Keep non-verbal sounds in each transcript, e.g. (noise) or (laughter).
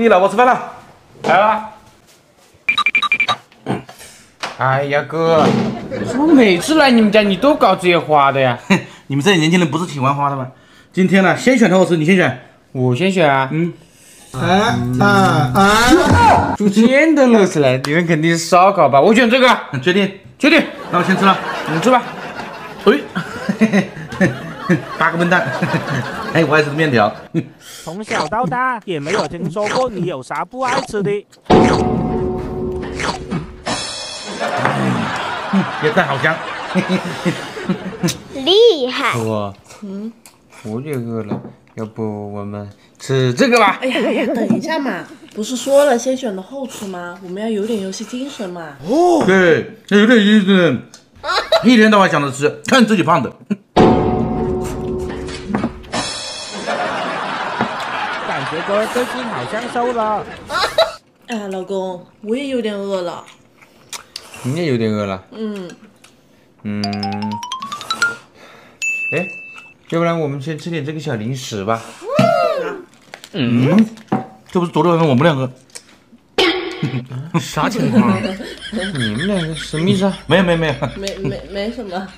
弟弟老婆吃饭了，来了。(coughs) 哎呀哥，怎么每次来你们家你都搞这些花的呀？你们这些年轻人不是挺玩花的吗？今天呢，先选头吃，你先选，我先选啊。嗯，啊啊啊！煮天都露出来，你们肯定是烧烤吧？我选这个，确定，确定，那我先吃了，你吃吧。哎，(laughs) (laughs) 八个笨蛋，(laughs) 哎，我爱吃面条。(laughs) 从小到大也没有听说过你有啥不爱吃的。椰蛋好香，厉害！我，嗯，我也饿了，要不我们吃这个吧？哎呀哎呀，等一下嘛，不是说了先选的后吃吗？我们要有点游戏精神嘛。哦，对，有点意思。一天到晚想着吃，看自己胖的。感觉哥最近好像瘦了。哎，老公，我也有点饿了。你也有点饿了。嗯。嗯。哎，要不然我们先吃点这个小零食吧。嗯。这不是昨天晚上我们两个？啥情况？你们两个什么意思啊？没有没有没有。没没没什么。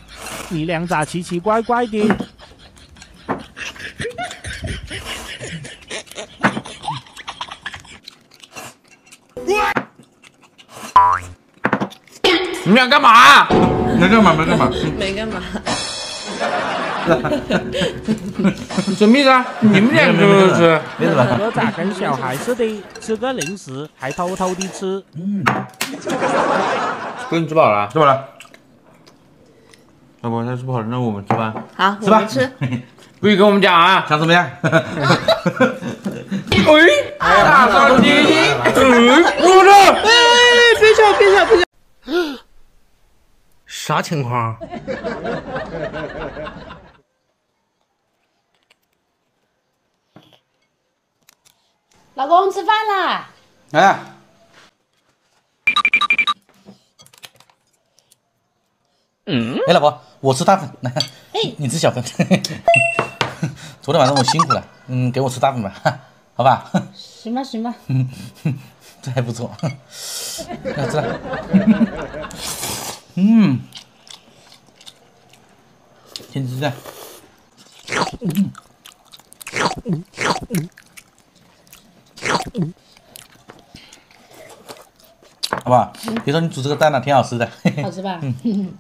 你俩咋奇奇怪怪的？你们俩干嘛？没干嘛，没干嘛，没干嘛。什么意思啊？你们两个是？没什么。哥咋跟小孩似的，吃个零食还偷偷的吃？嗯。哥，你吃饱了？吃饱了。要不他吃饱了，那我们吃吧。好，吃吧。吃。不许跟我们讲啊！想怎么样？(laughs) 喂，大少弟弟，我的，哎哎，别笑，别笑，别笑。啥情况？(laughs) 老公吃饭啦！哎。嗯。哎，老婆，我吃大份，来，(laughs) 哎你吃小份。(laughs) 昨天晚上我辛苦了，嗯，给我吃大份吧，好吧？行吧，行吧。嗯，这还不错。要吃了。嗯。先吃这。好不好？别说你煮这个蛋了，挺好吃的。好吃吧？(laughs) 嗯。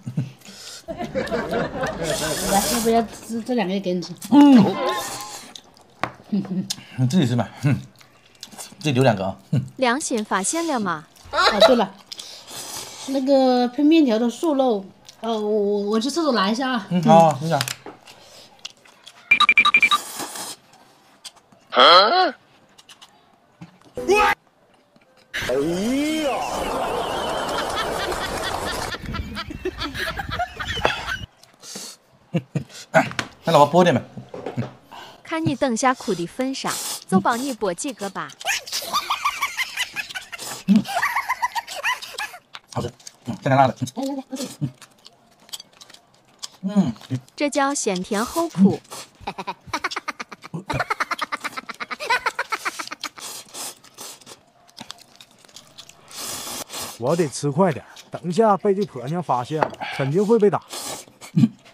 来，要不要这这两个也给你吃？嗯。你 (laughs) 自己吃吧。嗯。(laughs) 自己留两个啊。良心发现了吗？哦，对了，那个喷面条的素肉，呃，我我我去厕所拿一下啊。嗯，好，你讲。啊！哎呀！(laughs) 那老婆剥点呗。看你等下哭的份上，就帮你剥几个吧。嗯，好吃，嗯，现在辣的。来来来，嗯，这叫先甜后苦。(laughs) 我得吃快点，等一下被这婆娘发现了，肯定会被打。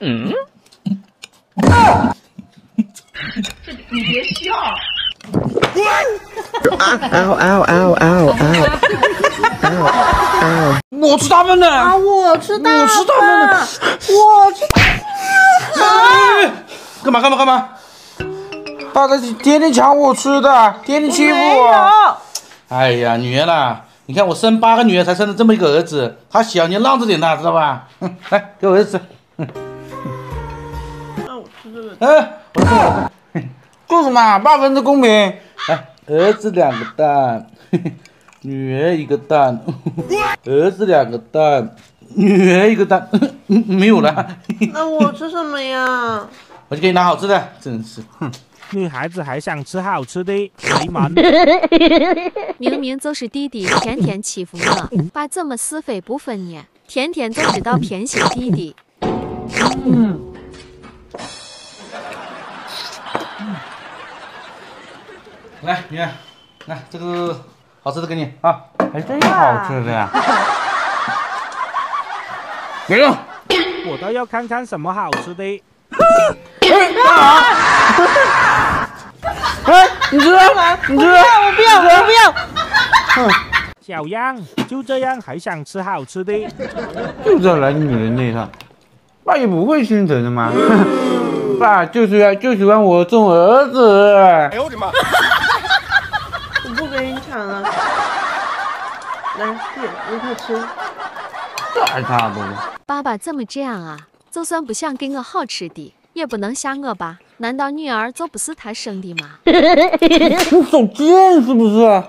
嗯。(laughs) 你别笑。(laughs) 啊嗷嗷嗷嗷嗷！我吃大份的。啊，我吃大份。我吃大份的。我吃大份。干嘛干嘛干嘛？爸，他天天抢我吃的，天天欺负我。哎呀，女儿啦。你看我生八个女儿才生了这么一个儿子，他小你让着点他，知道吧？来给我儿子吃。那我吃这个。哎，我吃我吃。做什么？八分之公平。来，儿子两个蛋，女儿一个蛋。(laughs) 儿子两个蛋，女儿一个蛋。(laughs) 没有了。(laughs) 那我吃什么呀？我就给你拿好吃的，真是。哼。女孩子还想吃好吃的，没门！明明就是弟弟天天欺负我，爸怎么是非不分呢？天天都知道偏心弟弟。嗯。来，女儿，来这个好吃的给你啊，还真有好吃的呀。(laughs) 给用。我倒要看看什么好吃的。(laughs) 哎，你吃吗？你吃？我不要，我不要。小样，就这样还想吃好吃的？就知道来女人那一套，爸也不会心疼的嘛。(laughs) 爸就喜欢就喜欢我这种儿子。哎呦我的妈！我不跟你抢了。(laughs) 来，姐，一块吃。这还差不多。爸爸怎么这样啊？就算不想给我好吃的，也不能吓我吧？难道女儿就不是他生的吗？(laughs) 你手贱是不是？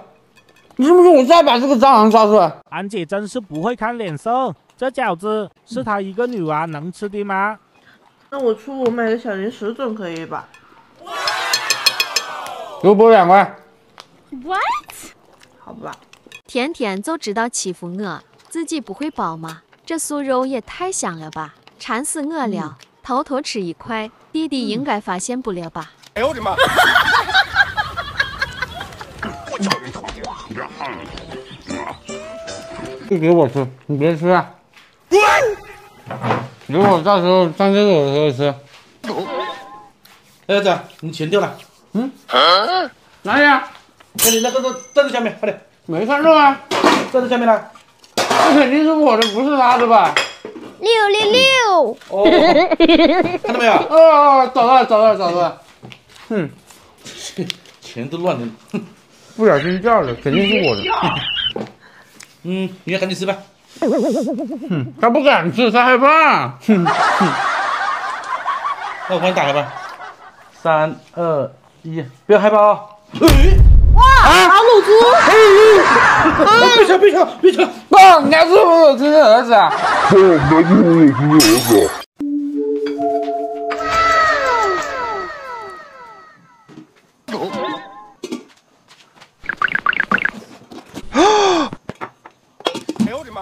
你信不信我再把这个蟑螂抓出来？安姐真是不会看脸色，这饺子是她一个女娃能吃的吗？那我出我买的小零食总可以吧？给我拨两块。What？好吧。甜甜就知道欺负我，自己不会包吗？这酥肉也太香了吧，馋死我了！偷偷吃一块，弟弟应该发现不了吧？哎呦我的妈！就给我吃，你别吃啊！留我到时候上厕所的时候吃。哎，儿子，你钱掉了。嗯？哪里啊？这里那个在在这下面，快点，没看到啊，在这下面呢。这肯定是我的，不是他的吧？六六六！哦，看到没有？哦，找到了，找到了，找到了。哼，(laughs) 钱都乱了。不小心掉了，肯定是我的。(laughs) 嗯，你要赶紧吃吧。哼，他不敢吃，他害怕。哼哼，那我帮你打开吧。三二一，不要害怕啊！哇，啊，露珠！别抢，别抢，别抢！爸，你家是不是有亲生儿子啊？哎呦我的妈！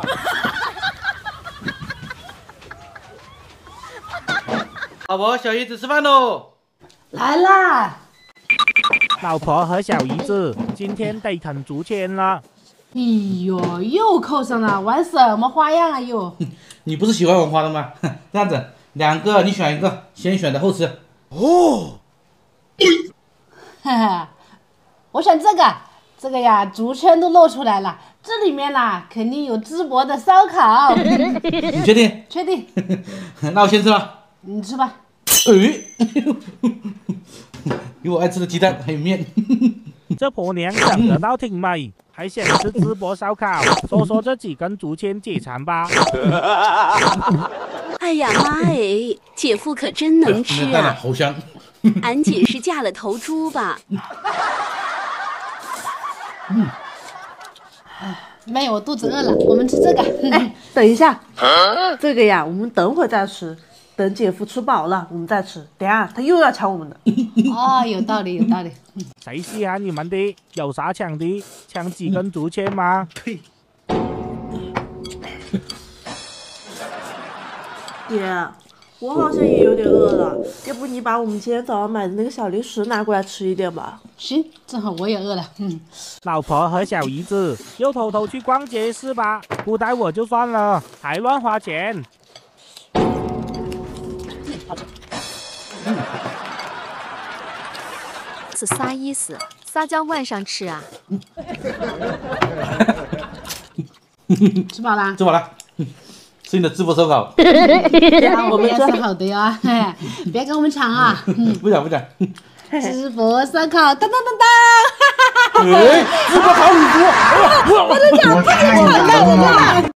老婆，小姨子吃饭喽！来啦！老婆和小姨子今天得啃竹签了。哎呦，又扣上了，玩什么花样啊又？(laughs) 你不是喜欢玩花的吗？(laughs) 这样子，两个你选一个，先选的后吃。哦，哈哈，我选这个，这个呀，竹签都露出来了，这里面啦肯定有淄博的烧烤。(laughs) 你确定？确定？那我先吃了。你吃吧。哎，有我爱吃的鸡蛋，还有面。这婆娘长得倒挺美，还想吃淄博烧烤，说说这几根竹签解馋吧。哎呀妈哎，姐夫可真能吃啊！好香。(laughs) 俺姐是嫁了头猪吧？嗯妹，我肚子饿了，我们吃这个。哎，等一下，这个呀，我们等会再吃，等姐夫吃饱了我们再吃。等下他又要抢我们的。(laughs) 哦，有道理，有道理。谁稀罕你们的？有啥抢的？抢几根竹签吗？呸！(laughs) 姐，我好像也有点饿了，要不你把我们今天早上买的那个小零食拿过来吃一点吧？行，正好我也饿了。嗯，老婆和小姨子又偷偷去逛街是吧？不带我就算了，还乱花钱。是啥意思？啥叫晚上吃啊？(laughs) 吃饱啦？吃饱了，吃你的淄博烧烤。我们也是好的呀，嘿 (laughs) 别跟我们抢啊！不 (laughs) 讲不讲。淄博烧烤，当当当当！哎，淄博烤乳猪，我的脚自己抢的，我的。